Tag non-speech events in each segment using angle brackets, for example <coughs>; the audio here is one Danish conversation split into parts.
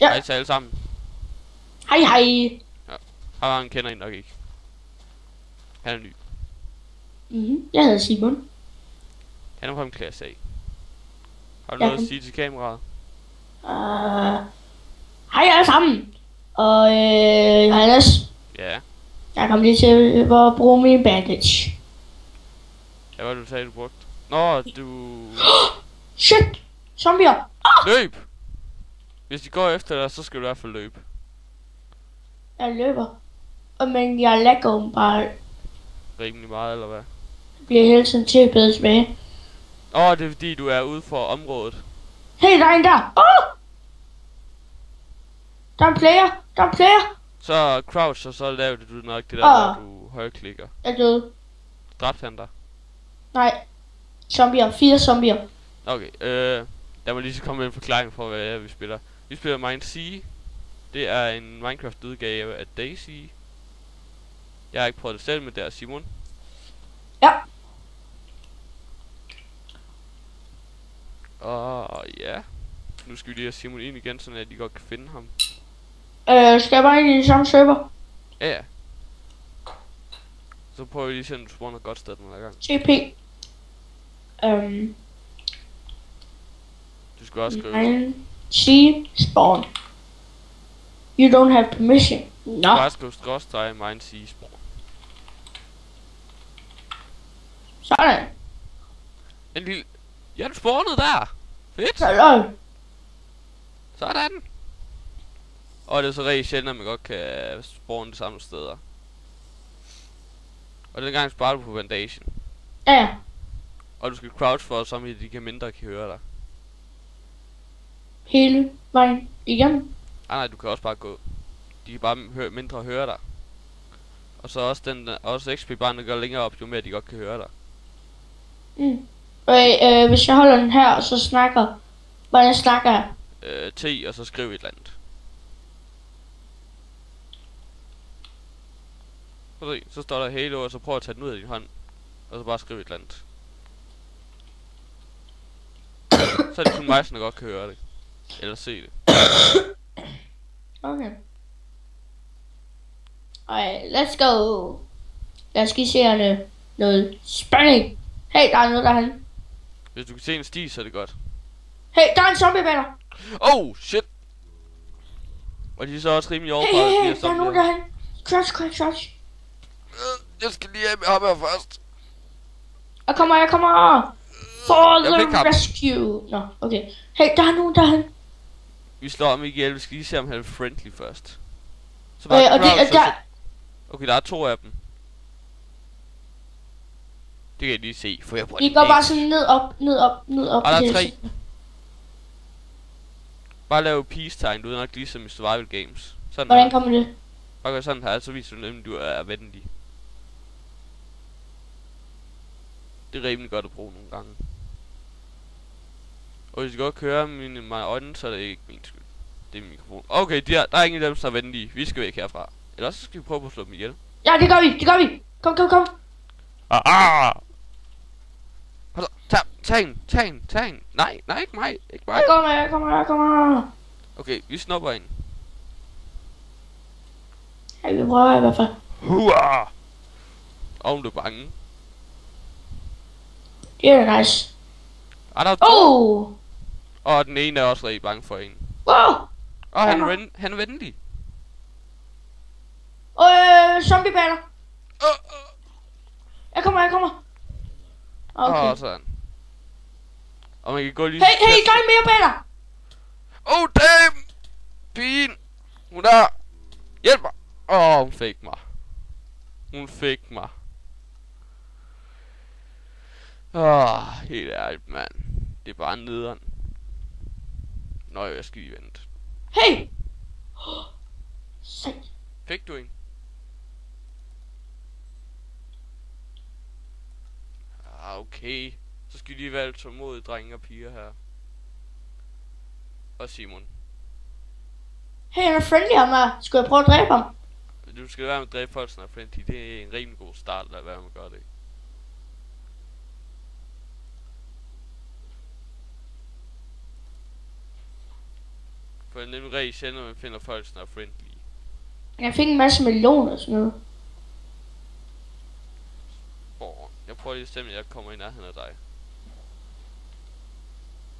Ja. Hej til alle sammen. Hej hej. Og han kender en nok ikke. Han er ny. Mm-hmm. Jeg hedder Simon. Han er fra en klasse A. Har du Ja, noget at sige til kameraet? Uh, hej alle sammen. Og øh, Johannes, Ja. jeg kom lige til at bruge min bandage. Hvad var det, du sagde, du brugte? Nå, du... <gasps> Shit! Zombier! Løb! Hvis de går efter dig, så skal du i hvert fald løbe. Jeg løber. Og men jeg lægger bare Rimelig meget, eller hvad? bliver hele tiden tilbædet tilbage. Åh, oh, det er fordi, du er ude for området. Hey, der er en der! Oh! Der er en player! Der er en player! Så crouch, og så laver du nok det der, Ah. hvor du højreklikker. Jeg døde. Dræbte han dig? Nej. Zombier. Fire zombier. Okay, øh... Der må lige så komme med en forklaring for, hvad vi spiller. Vi spiller Mind Sea. Det er en Minecraft-udgave af Daisy. Jeg har ikke prøvet det selv, men det er Simon. Ja. Og ja. Nu skal vi lige have Simon ind igen, så at de godt kan finde ham. Øh, skal jeg bare ind i den samme server? Ja, ja. Så prøver vi lige at se, om du spawner godt sted den her gang. TP. Øhm, Du skal også skrive. nine, C, spawn. You don't have permission. Skal også skrive skråstreg Mind Sea spawn. Sådan. En lille... Ja, du spawnede der! Fedt! Så lol. Sådan! Og det er så rigtig sjældent, at man godt kan spawne de samme steder. Og den gang sparer du på bandation. Ja, ja. Og du skal crouch for, så de kan mindre kan høre dig. Hele vejen igennem. Ah nej, du kan også bare gå. De kan bare høre, mindre høre dig. Og så også den, også XP bare der går længere op, jo mere de godt kan høre dig. Mm. Okay, øh, hvis jeg holder den her, og så snakker. Hvordan snakker jeg? Øh, T, og så skriv et eller andet. Prøv at se, så står der Halo, og så prøv at tage den ud af din hånd. Og så bare skriv et eller andet. så er det kun mig, som godt kan høre det. Eller se det. Okay. Alright, let's go. Lad os give seerne noget spænding. Hey, der er noget derhen. Hvis du kan se en sti, så er det godt. Hey, der er en zombie dig. Oh, shit! Og de er så også rimelig Hey, overfra, hey, de hey, er der er nogen der. derhen. Crouch, crouch, crouch. Øh, Jeg skal lige have med ham her først. Jeg kommer, jeg kommer. For Jeg the rescue. Nå, okay. Hey, der er nogen derhen. Vi slår ham ihjel, vi skal lige se om han er friendly først. Så bare Øh, og det, og der. Okay, der er to af dem. Det kan jeg lige se, for jeg bruger de går bare sådan ned op, ned op, ned op. Og der er tre. Bare lave peace-tegn, du er nok ligesom i survival games. Sådan Hvordan her. kommer det? Bare gør sådan her, så viser du nemlig, du er venlig. Det er rimelig godt at bruge nogle gange. Og hvis I godt kører mine mig øjne, så er det ikke min skyld. Det er min mikrofon. Okay, der, der er ingen af dem, som er venlige. Vi skal væk herfra. Ellers så skal vi prøve på at slå dem ihjel. Ja, det gør vi, det gør vi. Kom, kom, kom. Ah, ah! Hold da, tag, tag en, tag en, tag en. Nej, nej, ikke mig, ikke mig. Jeg kommer, jeg kommer, jeg kommer. Okay, vi snupper en. Ja, vi prøver i hvert fald. Hua! Og du er bange. Det er nice. Der er to. Oh! Og den ene er også rigtig bange for en. Wow! Og han Kommer. ven, han er venlig. Øh, zombie bag dig. Åh, åh. Jeg kommer, jeg kommer. Okay. Og sådan. Og man kan gå lige... Hey, hey, der er mere dig. Oh, damn! Pigen! Hun er... Hjælp mig! Åh, oh, hun fik mig. Hun fik mig. Åh, oh, helt ærligt, mand. Det er bare nederen. Nå, jeg skal lige vente. Hey! Sejt. Fik du en? Ah, okay. Så skal vi lige være tålmodige drenge og piger her. Og Simon. Hey, han er friendly ham her. Skulle jeg prøve at dræbe ham? Du skal være med at dræbe folk sådan her, fordi det er en rimelig god start, at være med at gøre det. For det er nemlig rigtig sjældent, at man finder folk, som er friendly. Jeg fik en masse millioner og sådan noget. Åh, jeg prøver lige at stemme, at jeg kommer i nærheden af dig.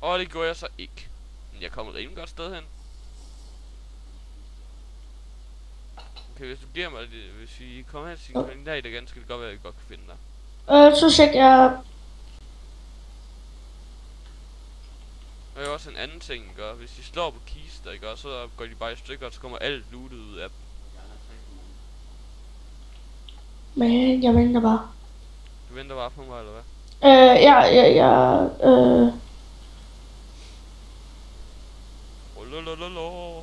Og det gjorde jeg så ikke. Men jeg kom et rimelig godt sted hen. Okay, hvis du giver mig det, hvis vi kommer hen til Ja. kandidat igen, skal det godt være, at jeg godt kan finde dig. Øh, så tjek jeg... Og jeg har også en anden ting? Og Hvis de slår på liste, ikke? Og så går de bare i stykker, og så kommer alt lootet ud af dem. Men jeg venter bare. Du venter bare på mig, eller hvad? Øh, ja, ja, ja, øh... Ololololo.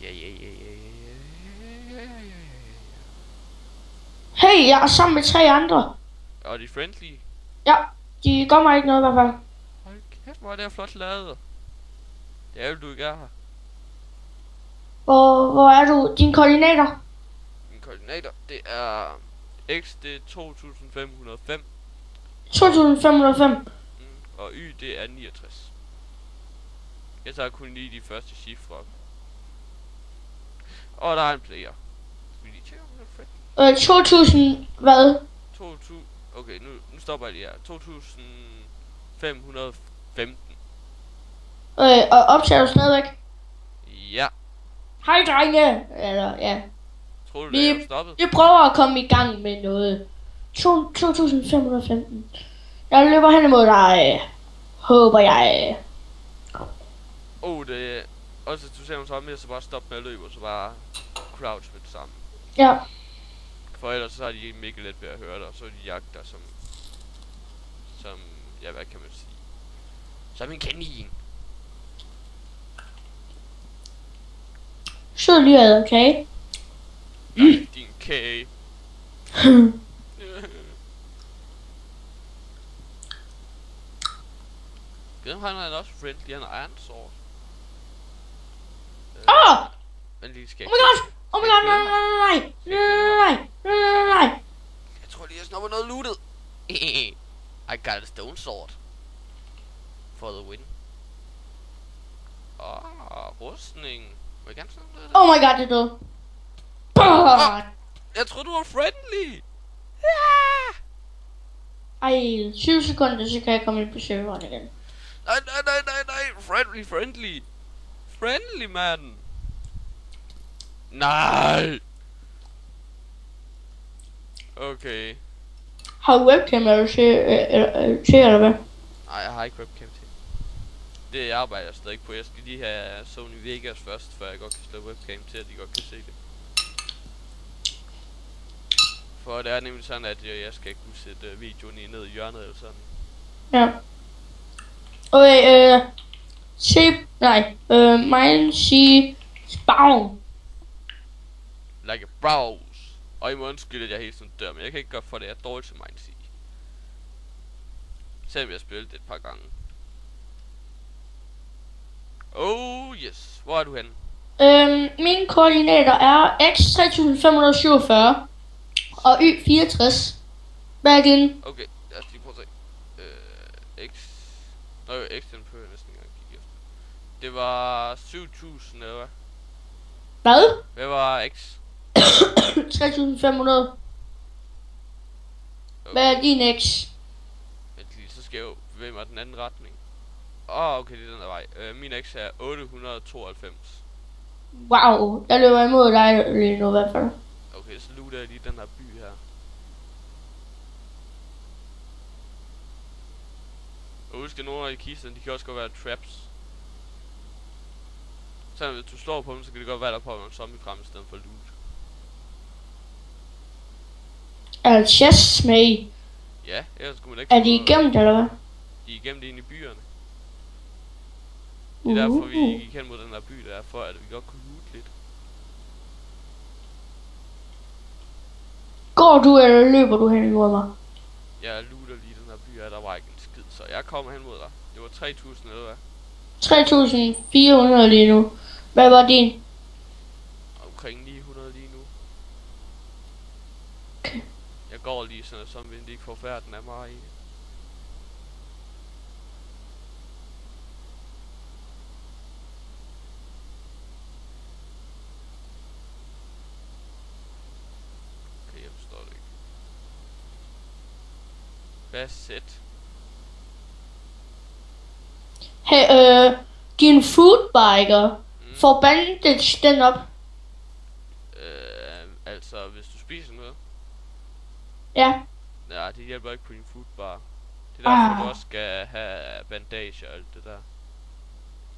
Ja, ja, ja, ja, ja, ja, ja, Hey, jeg er sammen med tre andre. Og de friendly? Ja, de gør mig ikke noget i hvert fald. Hvor er det flot lavet. Det er jo, du ikke er her. Hvor, hvor er du? Dine koordinater? Min koordinater, det er X, det er 2505, 2505. mm, og Y, det er 69. Jeg tager kun lige de første cifre. Og der er en player. Skal vi lige tjekke, om han er? Øh, 2000, hvad? 2000, okay, nu, nu stopper jeg lige her. 2515. Øh, og optager du stadigvæk? Ja, Hej drenge! Eller, ja. tror du, Vi- det er stoppet? Vi prøver at komme i gang med noget. To- 2515. Jeg løber hen imod dig. Håber jeg. Oh, det. Også hvis du ser mig så mere, så bare stop med at løbe, og så bare crouch med det samme. Ja. For ellers så har de ikke mega let ved at høre dig, og så de jagter som... Som... Ja, hvad kan man sige? 咱们肯定赢。涉猎了谁？一定 K。哼。Den har han også friendly, han har iron sword. Øh, Åh! Uh, men lige skal oh my god! Oh my god, nej, nej, nej, nej, nej, nej, nej, Jeg tror lige, jeg snupper noget lootet. <laughs> I got a stone sword. For the win. Åh, oh, rustning. Må jeg gerne snakke noget? Oh my god, det er død. Bah! Jeg troede, du var friendly. Ja! Ej, 20 sekunder, så kan jeg komme ind på serveren igen. Nej, nej, nej, nej, nej. Friendly, friendly. Friendly, man. Nej. Okay. Har du webcam, er du til eller hvad? Nej, jeg har ikke webcam til. Det arbejder jeg stadig på. Jeg skal lige have Sony Vegas først, før jeg godt kan slå webcam til, at de godt kan se det. For det er nemlig sådan, at jeg, jeg skal kunne sætte øh, videoen i ned i hjørnet eller sådan. Ja. Okay, øh... Se... Nej, øh, mine sige... Spawn. Like a browse. Og I må undskylde, at jeg helt sådan dør, men jeg kan ikke gøre for det, jeg er dårlig til Mind sige. Selvom jeg har spillet det et par gange. Oh yes, hvor er du henne? Øhm, mine koordinater er x3547 og y64. Hvad er din? Okay, lad os lige prøve at se. Øh, X... Nå, jo, X den prøver jeg næsten ikke engang kigge efter. Det var 7000 eller hvad? Hvad? Hvad var X? <coughs> 3500. Hvad er din x? Vent lige, så skal jeg jo bevæge mig den anden retning. Åh, oh, okay, det er den der vej. Øh, min X er 892. Wow, jeg løber imod dig lige nu i hvert fald. Okay, så looter jeg lige den her by her. Og husk, at nogle af kisterne, de kan også godt være traps. Så hvis du slår på dem, så kan det godt være, der kommer en zombie frem i stedet for loot. Er der chests med? Ja, ellers skulle man ikke Er de igennem eller hvad? De er gemt ind i byerne. Det er derfor, vi Uh. gik hen mod den her by, der er for, at vi godt kunne loot lidt. Går du eller løber du hen imod mig? Jeg looter lige den her by, og der var ikke en skid, så jeg kommer hen mod dig. Det var 3000 eller hvad? 3400 lige nu. Hvad var din? Omkring 900 lige nu. Okay. Jeg går lige sådan, zombien de ikke får færden af mig. Sæt? Hey, øh, din foodbiker. Mm. Får bandage den op? Øh, altså, hvis du spiser noget. Ja. Nej, det hjælper ikke på din foodbar. Det er derfor, Ah. du også skal have bandage og alt det der.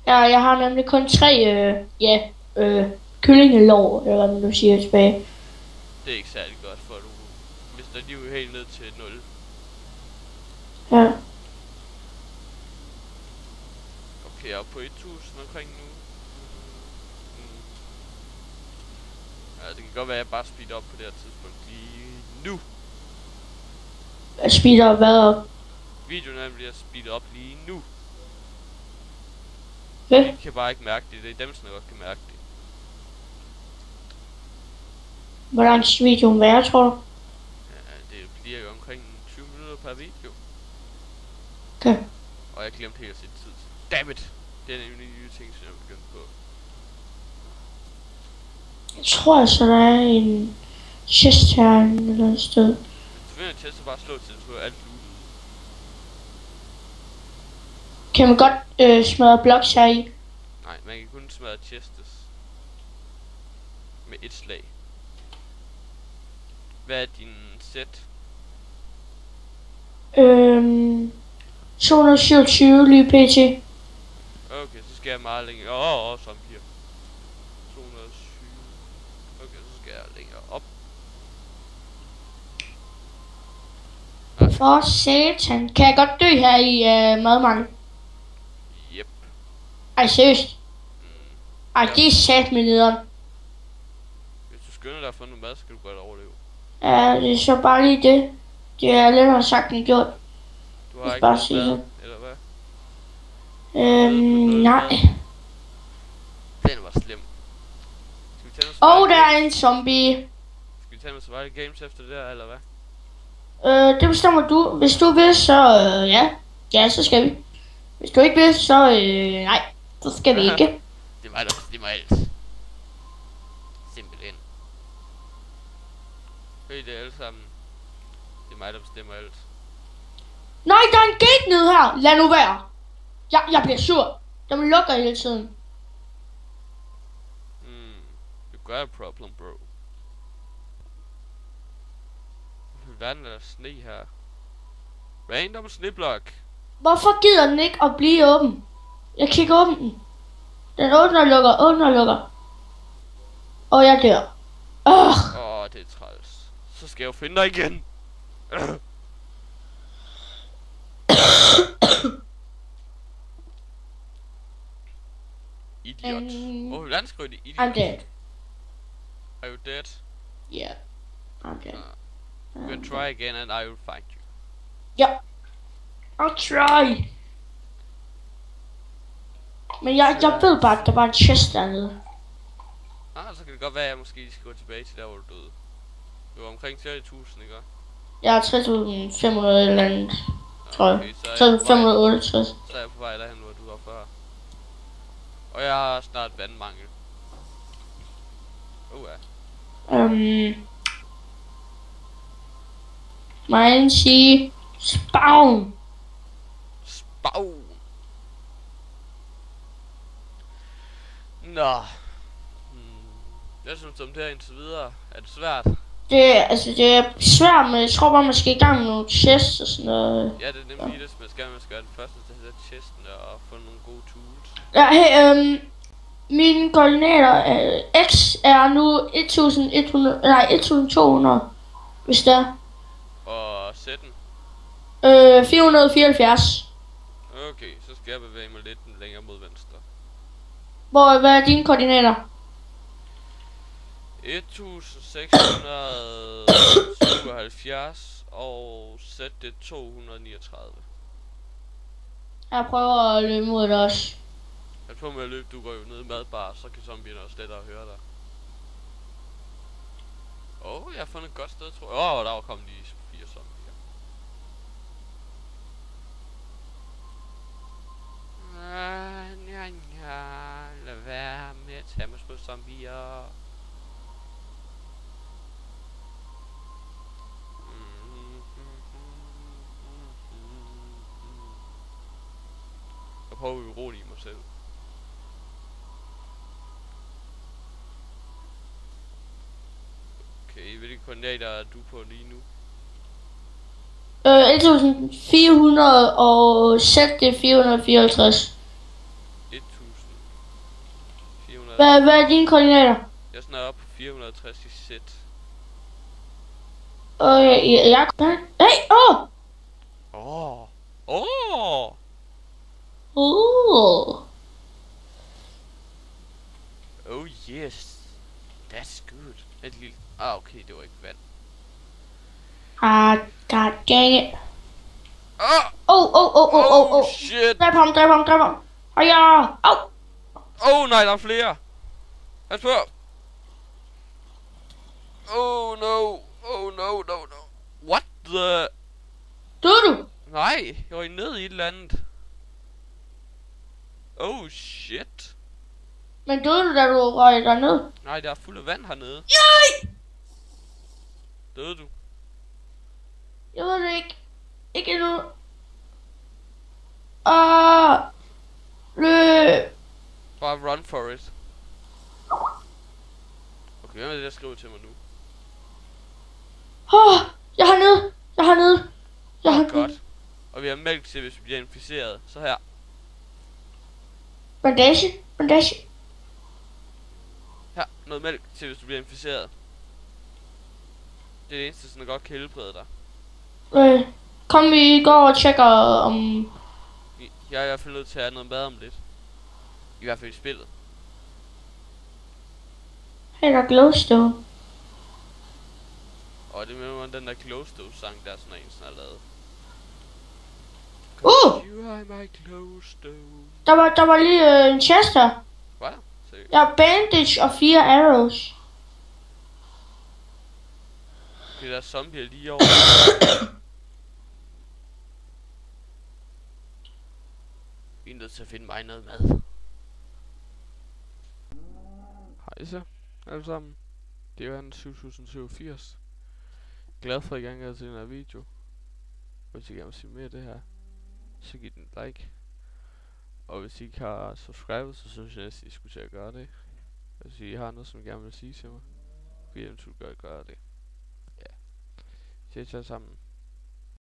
Ja, jeg har nemlig kun tre, øh, ja, øh, kyllingelår, eller hvad man nu siger tilbage. Det er ikke særlig godt, for du mister liv helt ned til 0. Ja. Okay, jeg er på 1000 omkring nu. Mm. Ja, det kan godt være, at jeg bare speeder op på det her tidspunkt lige nu. Jeg speeder hvad op? Videoen er bliver speedet op lige nu. Hvad? De kan bare ikke mærke det. Det er dem, som godt kan mærke det. Hvor lang videoen være, tror du? Ja, det bliver jo omkring 20 minutter per video. Jeg glemte helt at sætte tid. Dammit! Det er nemlig nye ting, som jeg er begyndt på. Jeg tror altså, der er en chest her et eller andet sted. Hvis du finder en så bare slå til, så er alt lootet. Kan man godt øh, smadre blocks her i? Nej, man kan kun smadre chests. Med et slag. Hvad er din sæt? Øhm, 227 lige pt. Okay, så skal jeg meget længere. Åh, oh, oh, zombier. 207. Okay, så skal jeg længere op. For satan. Kan jeg godt dø her i øh, madmangel? Yep. Ej, seriøst. Mm. Ej, det er sat med nederen. Hvis du skynder dig at få noget mad, så kan du godt overleve. Ja, det er så bare lige det. Det er lettere sagt end gjort. Du har ikke bare sige det. eller hvad? Øhm, nej. Den var slem. Skal vi tage noget Og survival der er en zombie. Skal vi tage noget survival games efter det der, eller hvad? Øh, det bestemmer du. Hvis du vil, så øh, ja. Ja, så skal vi. Hvis du ikke vil, så øh, nej. Så skal vi ikke. <laughs> Det er mig, der bestemmer alt. Simpelthen. Høj det alle sammen. Det er mig, der bestemmer alt. Nej, der er en gate nede her. Lad nu være. Jeg, jeg bliver sur. Den lukker hele tiden. Hmm. You got a problem, bro. Hvad er der er sne her? Random sneblok. Hvorfor gider den ikke at blive åben? Jeg ikke åbne den. Den åbner og lukker, åbner og lukker. Og jeg dør. Åh, oh, det er træls. Så skal jeg jo finde dig igen. <clears throat> Idiot. Um, Åh, oh, hvordan skrev det idiot? I'm dead. Are you dead? Yeah. I'm dead. You can try again and I will find you. Ja. I'll try. Men jeg, jeg ved bare, at der var en chest dernede. Ah, så kan det godt være, at jeg måske skal gå tilbage til der, hvor du døde. Det var omkring 30.000, ikke? Er 3.500 eller andet, tror. Okay, så er jeg, på vej, 3.568. så er jeg på vej derhen, hvor du var før. Og jeg har snart vandmangel. Oh ja. Øhm. Mine sige spawn. Spawn. Nå. Hmm. Hvad synes om det her indtil videre? Er det svært? Det, er- altså, det er svært, men jeg tror bare, man skal i gang med nogle chests og sådan noget. Ja, det er nemlig det, man skal. Man skal være den første at sætte chesten og få nogle gode tools. Ja, hey, øhm, mine koordinater, øh, X er nu 1100, nej, 1200, hvis det er. Og sætten. Øh, 474. Okay, så skal jeg bevæge mig lidt længere mod venstre. Hvor, hvad er dine koordinater? 1677 og sæt det 239. Jeg prøver at løbe mod det også. Pas på med at løbe, du går jo ned i madbar, så kan zombierne også lettere høre dig. Åh, oh, jeg har fundet et godt sted, tror jeg. Åh, oh, der var kommet lige fire zombier. Ah, ja, ja, lad være med at tage mig små zombier. Jeg prøver at urolige mig selv. Koordinater er du på lige nu? Øh, 1400 og sæt det 454. 1400. Hvad, hvad er dine koordinater? Jeg er sådan op på 460 i sæt. Okay, jeg... jeg hey, åh! Åh! Oh. Åh! Oh. Oh. Oh yes. That's good. Et lille... Ah, okay, det var ikke vand. Ah, god dang it. Ah! Oh, oh, oh, oh, oh, oh. shit! Dræb ham, dræb ham, dræb ham. Og ja, au. Oh nej, der er flere! Pas på! Oh no! Oh no, no, no. What the... Døde du? Nej, jeg var ned i et eller andet. Oh shit. Men døde du, da du røg derned? Nej, der er fuld af vand hernede. Nej! Døde du? Jeg ved det ikke. Ikke endnu. Ah, løb. Bare run for it. Okay, hvem er det, der skriver til mig nu? Oh, jeg har nede. Jeg har nede. Jeg har Godt. Og vi har mælk til, hvis vi bliver inficeret. Så her. Bandage. Bandage. Noget mælk til, hvis du bliver inficeret. Det er det eneste, som godt kan helbrede dig. Øh, kom vi går og tjekker om... Vi- Jeg er i hvert fald nødt til at have noget mad om lidt. I hvert fald i spillet. Hey, der er glowstone. Og det med den der Glowstone sang, der er sådan en, som er lavet. Uh! You are my Glowstone. Der var, der var lige øh, en chest her. Jeg har bandage og fire arrows. Det der zombie er lige over. <coughs> Vi er nødt til at finde mig noget mad. Hej så, alle sammen. Det er jo 7087. Glad for at I gang til den her video. Hvis I gerne vil se mere af det her, så giv den like. Og hvis I ikke har subscribet, så synes jeg næsten, I skulle til at gøre det. Hvis I har noget, som I gerne vil sige til mig, kunne I eventuelt gøre, gøre det. Ja. Ses alle sammen.